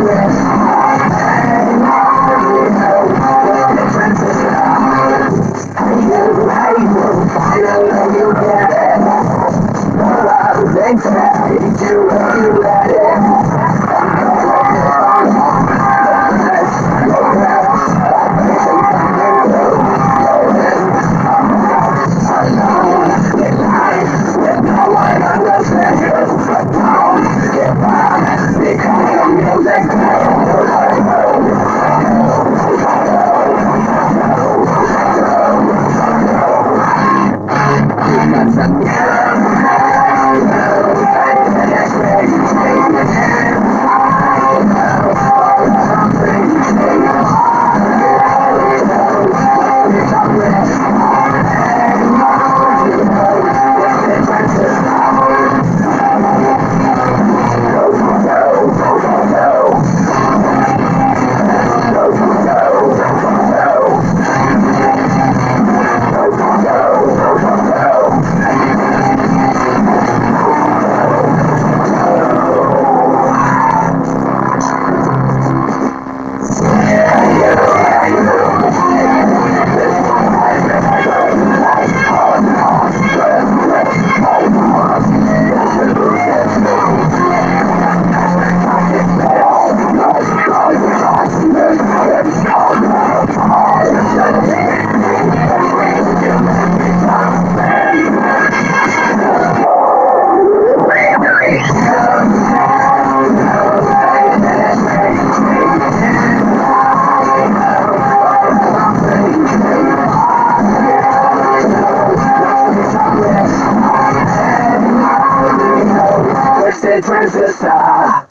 Yeah. Twisted transistor.